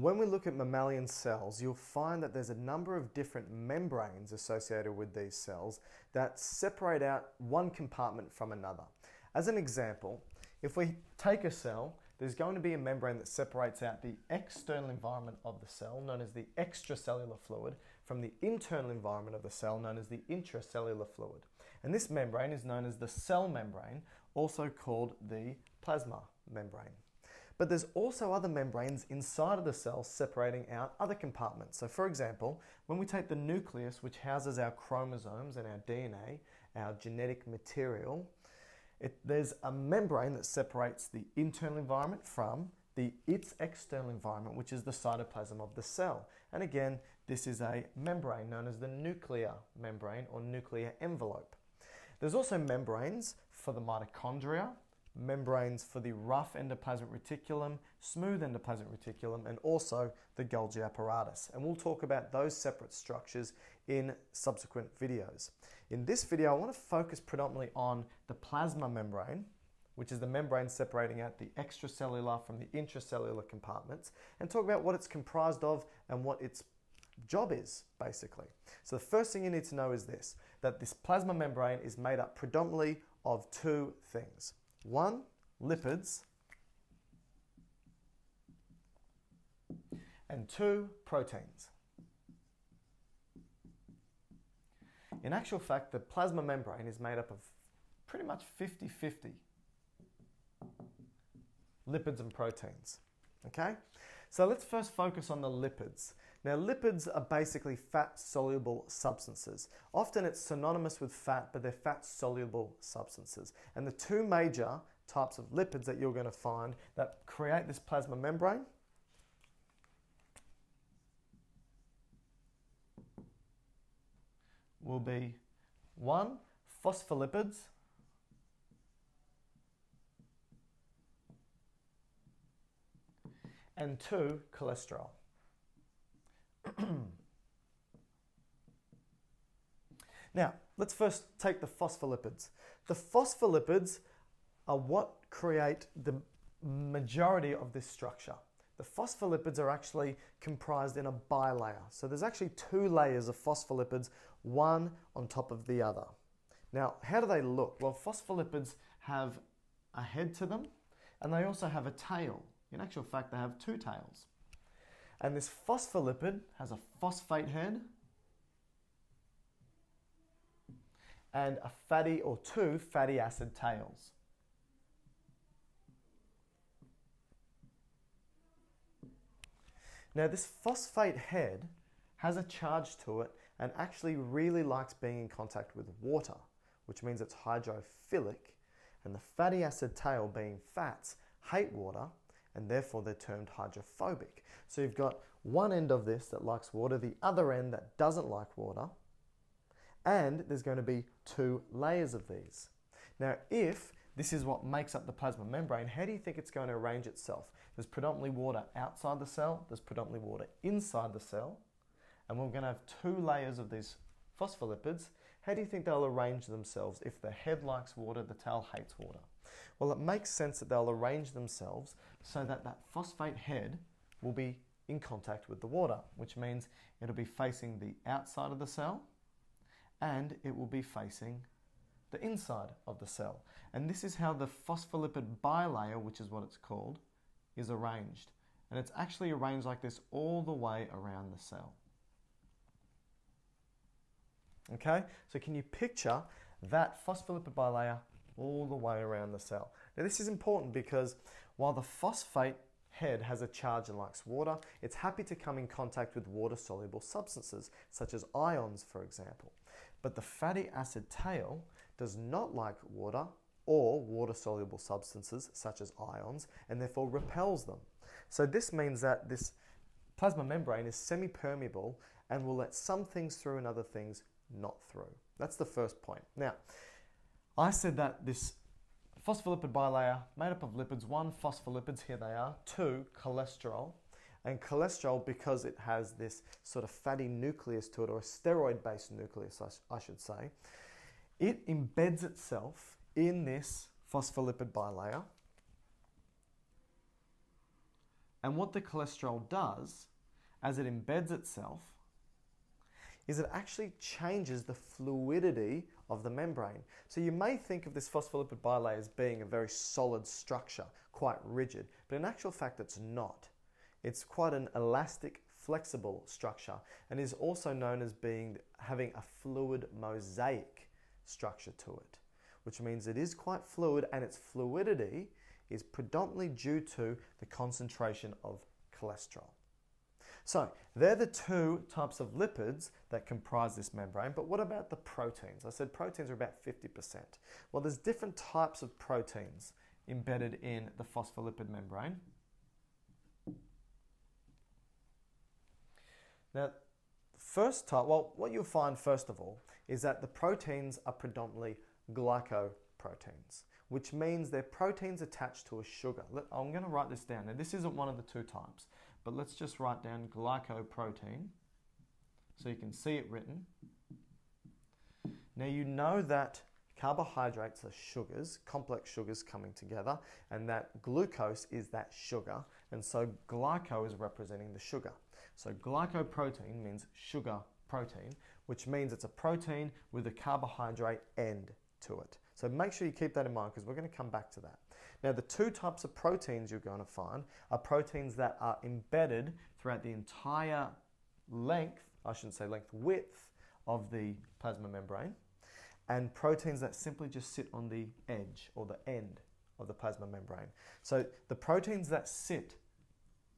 When we look at mammalian cells, you'll find that there's a number of different membranes associated with these cells that separate out one compartment from another. As an example, if we take a cell, there's going to be a membrane that separates out the external environment of the cell, known as the extracellular fluid, from the internal environment of the cell, known as the intracellular fluid. And this membrane is known as the cell membrane, also called the plasma membrane. But there's also other membranes inside of the cell separating out other compartments. So, for example, when we take the nucleus, which houses our chromosomes and our DNA, our genetic material, it, there's a membrane that separates the internal environment from the, its external environment, which is the cytoplasm of the cell. And again, this is a membrane known as the nuclear membrane or nuclear envelope. There's also membranes for the mitochondria, membranes for the rough endoplasmic reticulum, smooth endoplasmic reticulum, and also the Golgi apparatus. And we'll talk about those separate structures in subsequent videos. In this video, I want to focus predominantly on the plasma membrane, which is the membrane separating out the extracellular from the intracellular compartments, and talk about what it's comprised of and what its job is, basically. So the first thing you need to know is this, that this plasma membrane is made up predominantly of two things. One, lipids, and two, proteins. In actual fact, the plasma membrane is made up of pretty much 50 50 lipids and proteins. Okay? So let's first focus on the lipids. Now, lipids are basically fat soluble substances. Often it's synonymous with fat, but they're fat soluble substances. And the two major types of lipids that you're going to find that create this plasma membrane will be one, phospholipids. And two, cholesterol. now, let's first take the phospholipids. The phospholipids are what create the majority of this structure. The phospholipids are actually comprised in a bilayer. So there's actually two layers of phospholipids, one on top of the other. Now, how do they look? Well, phospholipids have a head to them and they also have a tail. In actual fact, they have two tails. And this phospholipid has a phosphate head and a fatty or two fatty acid tails. Now, this phosphate head has a charge to it and actually really likes being in contact with water, which means it's hydrophilic. And the fatty acid tail, being fats, hate water and therefore they're termed hydrophobic. So you've got one end of this that likes water, the other end that doesn't like water, and there's going to be two layers of these. Now, if this is what makes up the plasma membrane. How do you think it's going to arrange itself? There's predominantly water outside the cell, there's predominantly water inside the cell, and we're going to have two layers of these phospholipids. How do you think they'll arrange themselves if the head likes water, the tail hates water? Well, it makes sense that they'll arrange themselves so that that phosphate head will be in contact with the water, which means it'll be facing the outside of the cell and it will be facing the inside of the cell. And this is how the phospholipid bilayer, which is what it's called, is arranged. And it's actually arranged like this all the way around the cell. Okay, so can you picture that phospholipid bilayer all the way around the cell? Now, this is important because while the phosphate head has a charge and likes water, it's happy to come in contact with water soluble substances, such as ions, for example. But the fatty acid tail does not like water or water soluble substances such as ions and therefore repels them. So this means that this plasma membrane is semi-permeable and will let some things through and other things not through. That's the first point. Now, I said that this phospholipid bilayer made up of lipids, one phospholipids, here they are, two cholesterol, and cholesterol because it has this sort of fatty nucleus to it or a steroid based nucleus I should say it embeds itself in this phospholipid bilayer. And what the cholesterol does as it embeds itself is it actually changes the fluidity of the membrane. So you may think of this phospholipid bilayer as being a very solid structure, quite rigid, but in actual fact it's not. It's quite an elastic, flexible structure and is also known as being having a fluid mosaic structure to it, which means it is quite fluid and its fluidity is predominantly due to the concentration of cholesterol. So they're the two types of lipids that comprise this membrane, but what about the proteins? I said proteins are about 50%. Well, there's different types of proteins embedded in the phospholipid membrane. Now, first type, well, what you'll find first of all is that the proteins are predominantly glycoproteins, which means they're proteins attached to a sugar. I'm going to write this down. Now, this isn't one of the two types, but let's just write down glycoprotein so you can see it written. Now, you know that carbohydrates are sugars, complex sugars coming together, and that glucose is that sugar, and so glyco is representing the sugar. So glycoprotein means sugar protein, which means it's a protein with a carbohydrate end to it. So make sure you keep that in mind because we're going to come back to that. Now, the two types of proteins you're going to find are proteins that are embedded throughout the entire length, I shouldn't say length, width of the plasma membrane, and proteins that simply just sit on the edge or the end of the plasma membrane. So the proteins that sit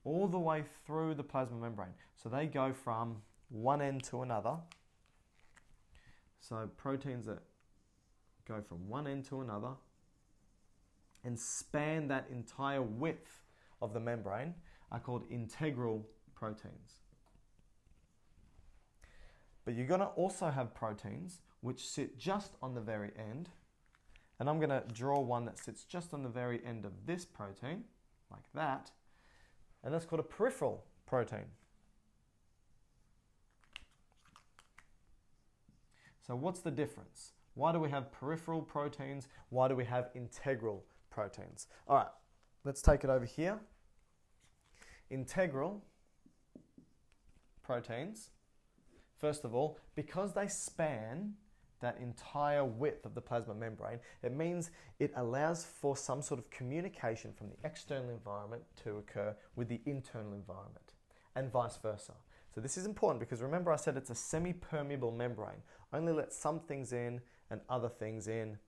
all the way through the plasma membrane, so they go from one end to another. So proteins that go from one end to another and span that entire width of the membrane are called integral proteins. But you're going to also have proteins which sit just on the very end. And I'm going to draw one that sits just on the very end of this protein, like that. And that's called a peripheral protein. So what's the difference? Why do we have peripheral proteins? Why do we have integral proteins? All right, let's take it over here. Integral proteins, first of all, because they span that entire width of the plasma membrane, it means it allows for some sort of communication from the external environment to occur with the internal environment, and vice versa. So this is important because remember I said it's a semi-permeable membrane. Only let some things in and other things in.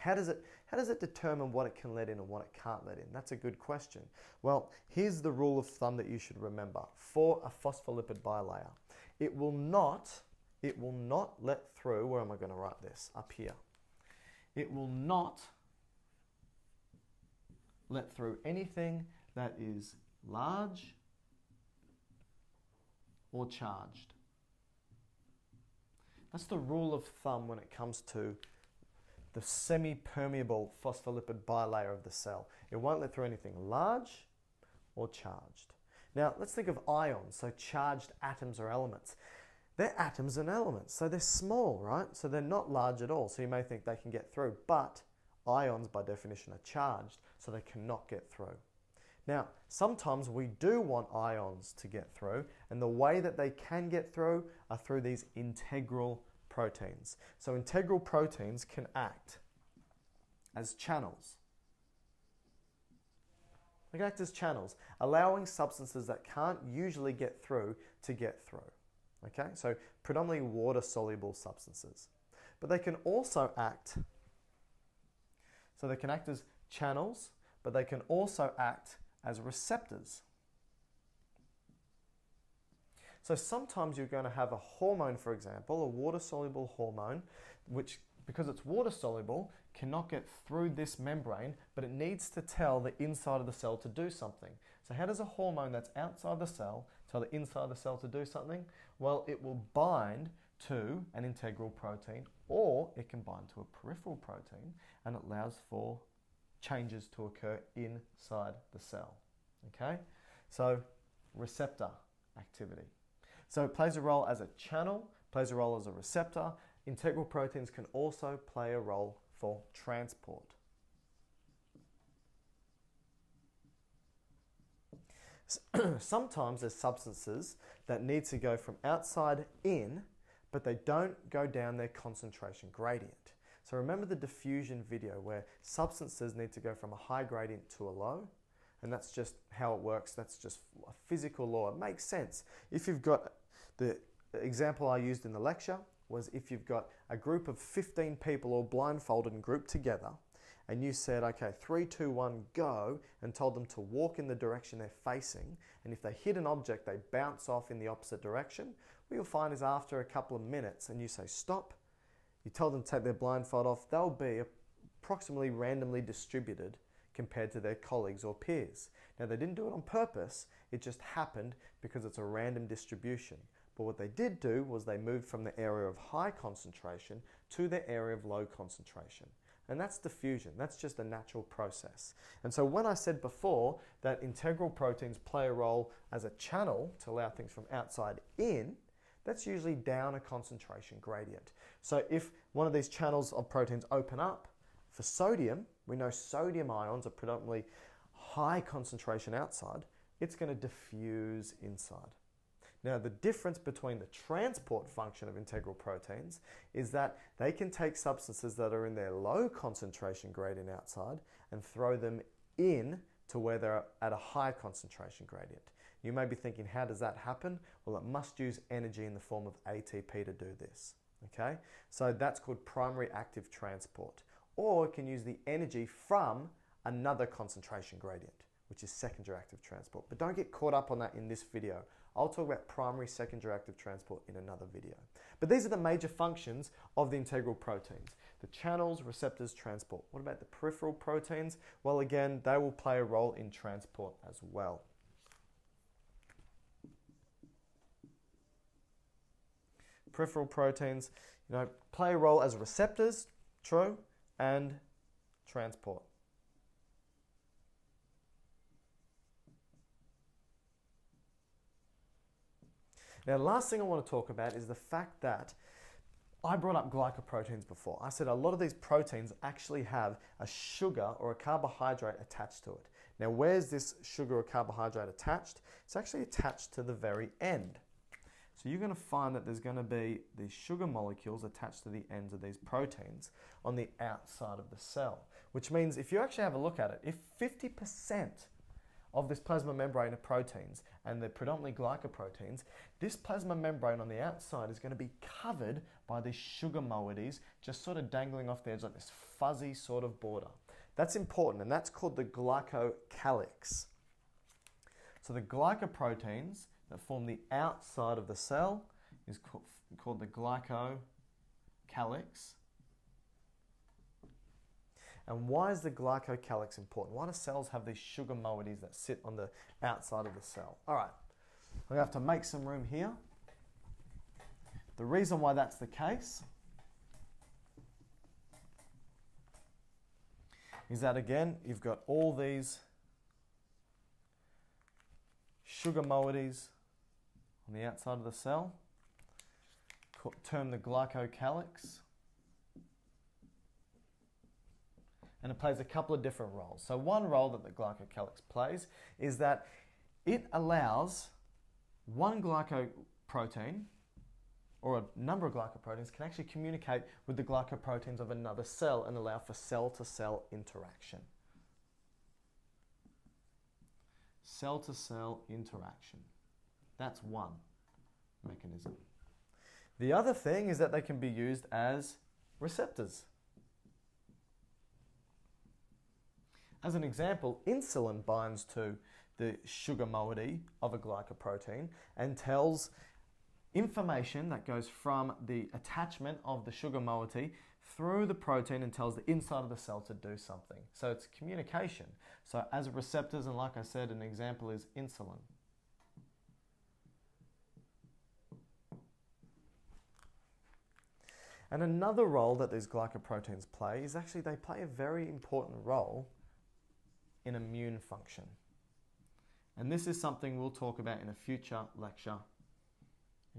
How does it how does it determine what it can let in and what it can't let in? That's a good question. Well, here's the rule of thumb that you should remember for a phospholipid bilayer. It will not it will not let through, where am I going to write this? Up here. It will not let through anything that is large or charged. That's the rule of thumb when it comes to the semi-permeable phospholipid bilayer of the cell. It won't let through anything large or charged. Now, let's think of ions, so charged atoms or elements. They're atoms and elements, so they're small, right? So they're not large at all, so you may think they can get through, but ions by definition are charged, so they cannot get through. Now, sometimes we do want ions to get through, and the way that they can get through are through these integral proteins. So, integral proteins can act as channels. They can act as channels, allowing substances that can't usually get through to get through. Okay, so predominantly water soluble substances. But they can also act, so they can act as channels, but they can also act as receptors. So sometimes you're going to have a hormone, for example, a water soluble hormone, which, because it's water soluble, cannot get through this membrane, but it needs to tell the inside of the cell to do something. So, how does a hormone that's outside the cell tell the inside of the cell to do something? Well, it will bind to an integral protein or it can bind to a peripheral protein and it allows for changes to occur inside the cell. Okay? So, receptor activity. So, it plays a role as a channel, plays a role as a receptor. Integral proteins can also play a role for transport. Sometimes there's substances that need to go from outside in, but they don't go down their concentration gradient. So remember the diffusion video where substances need to go from a high gradient to a low, and that's just how it works. That's just a physical law. It makes sense. If you've got the example I used in the lecture was if you've got a group of 15 people all blindfolded and grouped together, and you said, okay, three, two, one, go, and told them to walk in the direction they're facing, and if they hit an object, they bounce off in the opposite direction, what you'll find is after a couple of minutes, and you say, stop, you tell them to take their blindfold off, they'll be approximately randomly distributed compared to their colleagues or peers. Now, they didn't do it on purpose, it just happened because it's a random distribution. But what they did do was they moved from the area of high concentration to the area of low concentration. And that's diffusion. That's just a natural process. And so when I said before that integral proteins play a role as a channel to allow things from outside in, that's usually down a concentration gradient. So if one of these channels of proteins open up, for sodium, we know sodium ions are predominantly high concentration outside, it's going to diffuse inside. Now, the difference between the transport function of integral proteins is that they can take substances that are in their low concentration gradient outside and throw them in to where they're at a high concentration gradient. You may be thinking, how does that happen? Well, it must use energy in the form of ATP to do this. Okay, so that's called primary active transport, or it can use the energy from another concentration gradient, which is secondary active transport. But don't get caught up on that in this video. I'll talk about primary, secondary active transport in another video. But these are the major functions of the integral proteins. The channels, receptors, transport. What about the peripheral proteins? Well, again, they will play a role in transport as well. Peripheral proteins, you know, play a role as receptors, true, and transport. Now, last thing I want to talk about is the fact that I brought up glycoproteins before. I said a lot of these proteins actually have a sugar or a carbohydrate attached to it. Now, where's this sugar or carbohydrate attached? It's actually attached to the very end. So you're going to find that there's going to be these sugar molecules attached to the ends of these proteins on the outside of the cell, which means if you actually have a look at it, if 50% of this plasma membrane of proteins and they're predominantly glycoproteins, this plasma membrane on the outside is going to be covered by these sugar moieties just sort of dangling off the edge like this fuzzy sort of border. That's important and that's called the glycocalyx. So the glycoproteins that form the outside of the cell is called the glycocalyx and why is the glycocalyx important? Why do cells have these sugar moieties that sit on the outside of the cell? All right, we have to make some room here. The reason why that's the case is that again, you've got all these sugar moieties on the outside of the cell, termed the glycocalyx. And it plays a couple of different roles. So one role that the glycocalyx plays is that it allows one glycoprotein or a number of glycoproteins can actually communicate with the glycoproteins of another cell and allow for cell-to-cell interaction. Cell-to-cell interaction. That's one mechanism. The other thing is that they can be used as receptors. As an example, insulin binds to the sugar moiety of a glycoprotein and tells information that goes from the attachment of the sugar moiety through the protein and tells the inside of the cell to do something. So it's communication. So as receptors, and like I said, an example is insulin. And another role that these glycoproteins play is actually they play a very important role in immune function. And this is something we'll talk about in a future lecture.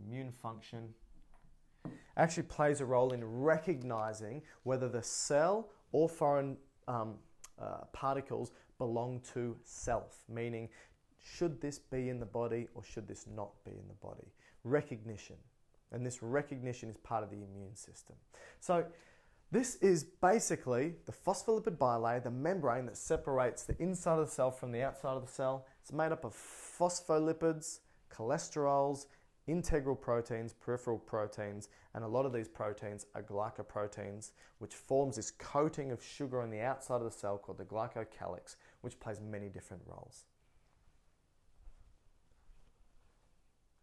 Immune function actually plays a role in recognizing whether the cell or foreign um, uh, particles belong to self, meaning should this be in the body or should this not be in the body? Recognition. And this recognition is part of the immune system. So, this is basically the phospholipid bilayer, the membrane that separates the inside of the cell from the outside of the cell. It's made up of phospholipids, cholesterols, integral proteins, peripheral proteins, and a lot of these proteins are glycoproteins, which forms this coating of sugar on the outside of the cell called the glycocalyx, which plays many different roles.